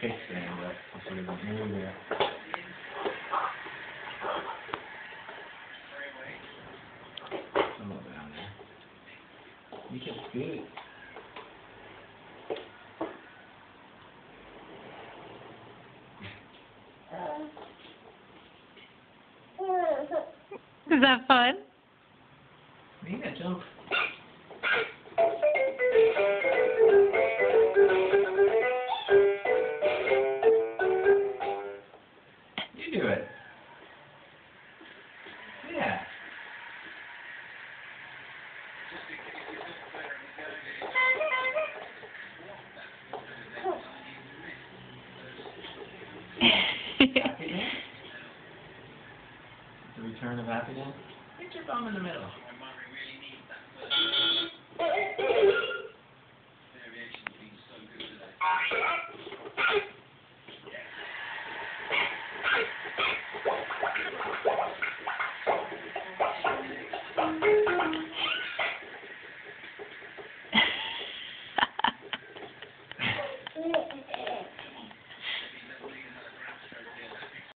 kickstand there. There. You can it. Is that fun? You got jump. Happy dance? The return of happy dance? Get your bum in the middle.